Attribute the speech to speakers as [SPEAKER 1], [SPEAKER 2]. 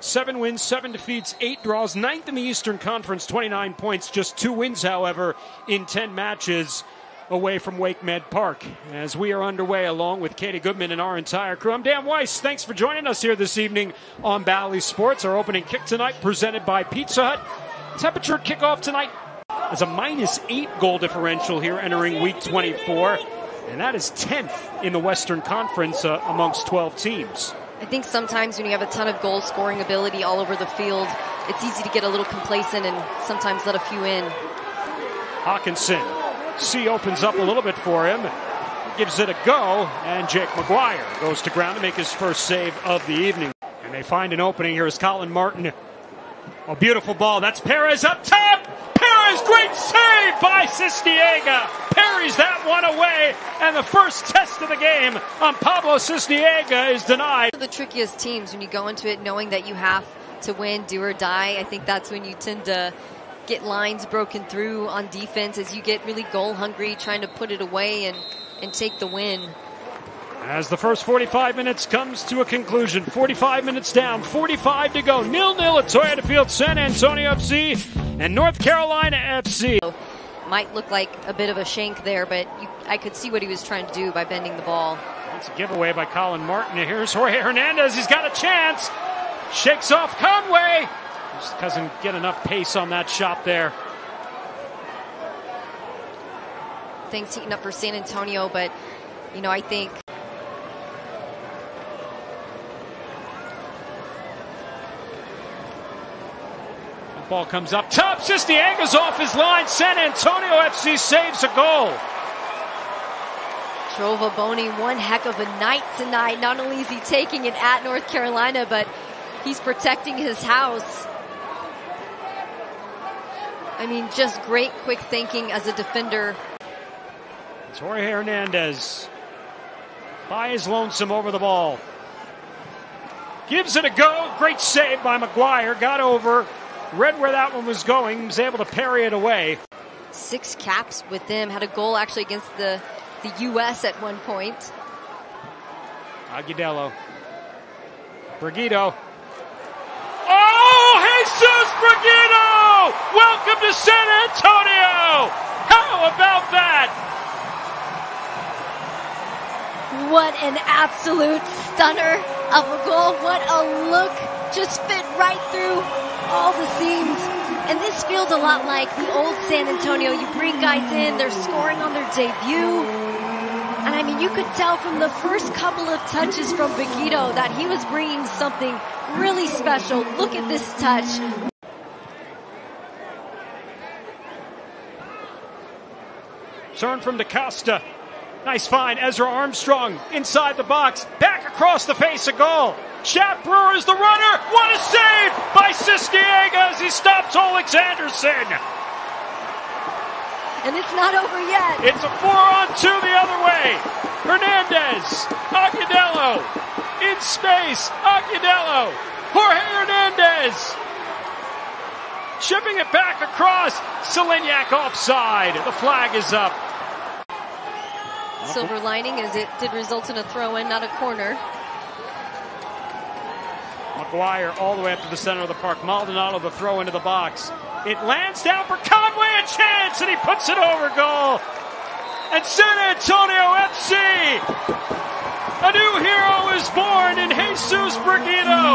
[SPEAKER 1] Seven wins, seven defeats, eight draws, ninth in the Eastern Conference, 29 points, just two wins, however, in 10 matches away from WakeMed Park. As we are underway, along with Katie Goodman and our entire crew, I'm Dan Weiss. Thanks for joining us here this evening on Bally Sports. Our opening kick tonight presented by Pizza Hut. Temperature kickoff tonight is a minus eight goal differential here entering week 24, and that is 10th in the Western Conference uh, amongst 12 teams.
[SPEAKER 2] I think sometimes when you have a ton of goal scoring ability all over the field, it's easy to get a little complacent and sometimes let a few in.
[SPEAKER 1] Hawkinson. C opens up a little bit for him. Gives it a go, and Jake McGuire goes to ground to make his first save of the evening. And they find an opening. Here is Collin Martin. A beautiful ball. That's Perez up top. Perez, great save by Sisniega. Parries that one away, and the first test of the game on Pablo Sisniega is denied.
[SPEAKER 2] The trickiest teams when you go into it knowing that you have to win, do or die. I think that's when you tend to get lines broken through on defense as you get really goal hungry, trying to put it away and, and take the win.
[SPEAKER 1] As the first 45 minutes comes to a conclusion, 45 minutes down, 45 to go, nil nil at Toyota Field, San Antonio FC and North Carolina FC.
[SPEAKER 2] Might look like a bit of a shank there, but you, I could see what he was trying to do by bending the ball.
[SPEAKER 1] It's a giveaway by Collin Martin. Here's Jorge Hernandez. He's got a chance. Shakes off Conway. Just doesn't get enough pace on that shot there.
[SPEAKER 2] Things heating up for San Antonio, but, you know, I think
[SPEAKER 1] Ball comes up top. Sisniega's off his line. San Antonio FC saves a goal.
[SPEAKER 2] Trova Boni, one heck of a night tonight. Not only is he taking it at North Carolina, but he's protecting his house. I mean, just great quick thinking as a defender.
[SPEAKER 1] Jorge Hernandez by his lonesome over the ball. Gives it a go. Great save by McGuire. Got over read where that one was going, was able to parry it away.
[SPEAKER 2] Six caps with them, had a goal actually against the, the U.S. at one point.
[SPEAKER 1] Agudelo. Brigito. Oh, Jesus Brigito! Welcome to San Antonio! How about that?
[SPEAKER 2] What an absolute stunner of a goal. What a look. Just fit right through all the seams. And this feels a lot like the old San Antonio. You bring guys in, they're scoring on their debut. And I mean, you could tell from the first couple of touches from Brigito that he was bringing something really special. Look at this touch.
[SPEAKER 1] Turn from DaCosta. Nice find. Ezra Armstrong inside the box. Back across the face, of goal. Chad Brewer is the runner. What a save by Sisniega as he stops Oalex Anderson.
[SPEAKER 2] And it's not over yet.
[SPEAKER 1] It's a four on two the other way. Hernandez, Agudelo, in space, Agudelo, Jorge Hernandez. Shipping it back across. Seleniak offside. The flag is up.
[SPEAKER 2] Silver lining is it did result in a throw in, not a corner.
[SPEAKER 1] McGuire all the way up to the center of the park. Maldonado the throw into the box. It lands down for Conway, a chance, and he puts it over goal. And San Antonio FC, a new hero is born in Jesus Brigito.